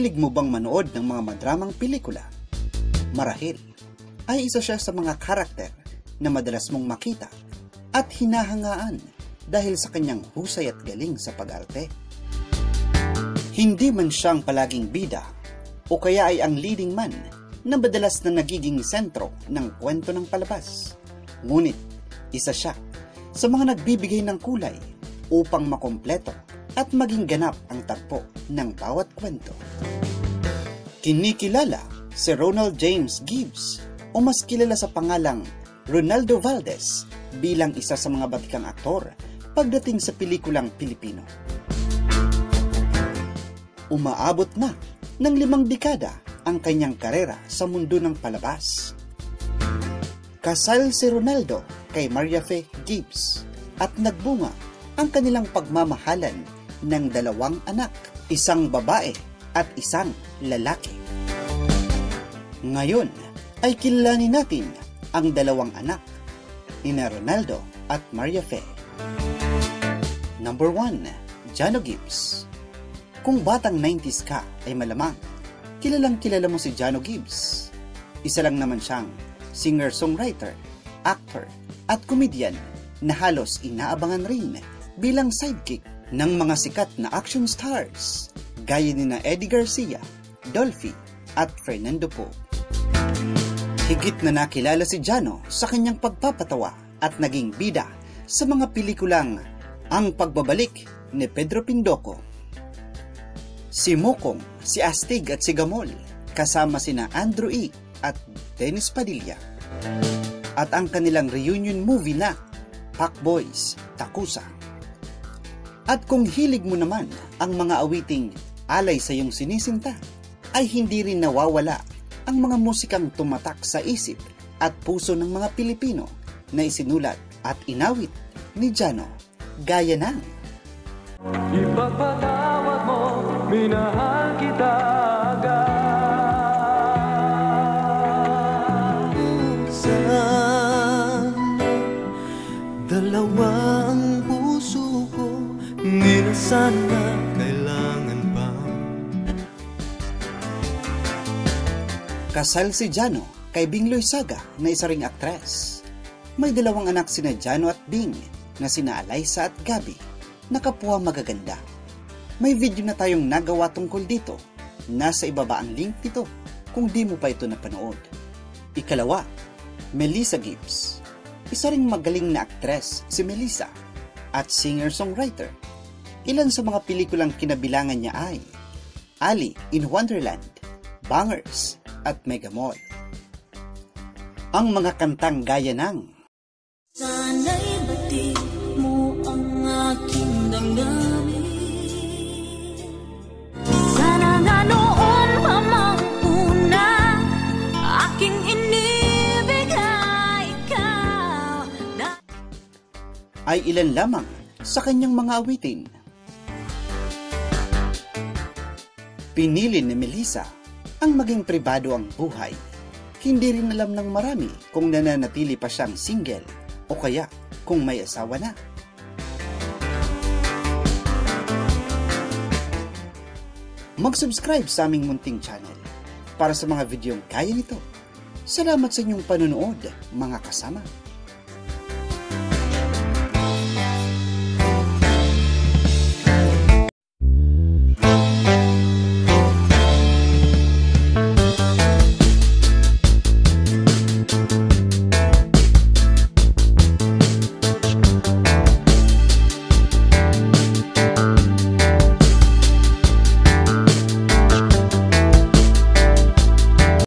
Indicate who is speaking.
Speaker 1: Hilig mo bang manood ng mga madramang pelikula? Marahil ay isa siya sa mga karakter na madalas mong makita at hinahangaan dahil sa kanyang husay at galing sa pag-arte. Hindi man siyang palaging bida o kaya ay ang leading man na madalas na nagiging sentro ng kwento ng palabas. Ngunit isa siya sa mga nagbibigay ng kulay upang makompleto at maging ganap ang tagpo ng bawat kwento. Kinikilala si Ronald James Gibbs o mas kilala sa pangalang Ronaldo Valdez bilang isa sa mga batikang aktor pagdating sa pelikulang Pilipino. Umaabot na ng limang dekada ang kanyang karera sa mundo ng palabas. Kasal si Ronaldo kay Maria Fe Gibbs at nagbunga ang kanilang pagmamahalan ng dalawang anak, isang babae at isang lalaki. Ngayon ay kilalanin natin ang dalawang anak ni Ronaldo at Maria Fe. Number 1, Jano Gibbs. Kung batang 90s ka ay malamang, kilalang kilala mo si Jano Gibbs. Isa lang naman siyang singer-songwriter, actor, at comedian na halos inaabangan rin bilang sidekick ng mga sikat na action stars gaya ni na Eddie Garcia, Dolphy, at Fernando Poe. Higit na nakilala si Jano sa kanyang pagpapatawa at naging bida sa mga pelikulang Ang Pagbabalik ni Pedro Pindoco, si Mokong, si Astig at si Gamol, kasama sina Andrew E. at Dennis Padilla. At ang kanilang reunion movie na Pac Boys, Takusa. At kung hilig mo naman ang mga awiting alay sa iyong sinisinta, ay hindi rin nawawala ang mga musikang tumatak sa isip at puso ng mga Pilipino na isinulat at inawit ni Jano gaya ng
Speaker 2: Ipagpatawad mo, minahal kita agad.
Speaker 3: Sa dalawang puso ko Hindi na
Speaker 1: Kasal si Jano kay Bing Loisaga na isa ring aktres. May dalawang anak sina Jano at Bing na sina Alaysa at Gabi na kapwa magaganda. May video na tayong nagawa tungkol dito. Nasa ibaba ang link nito kung di mo pa ito napanood. Ikalawa, Melissa Gibbs. Isa ring magaling na aktres si Melissa at singer-songwriter. Ilan sa mga pelikulang kinabilangan niya ay Ali in Wonderland, Bangers, at Mega Mall. Ang mga kantang gaya ng
Speaker 4: Sana'y bati mo ang aking damdamin Sana nga noon pa mang una Aking inibig ikaw na
Speaker 1: ay ilan lamang sa kanyang mga awitin. Pinili ni Melissa ang maging pribado ang buhay. Hindi rin alam ng marami kung nananatili pa siyang single o kaya kung may asawa na. Mag-subscribe sa aming munting channel para sa mga videong kaya nito. Salamat sa inyong panonood, mga kasama.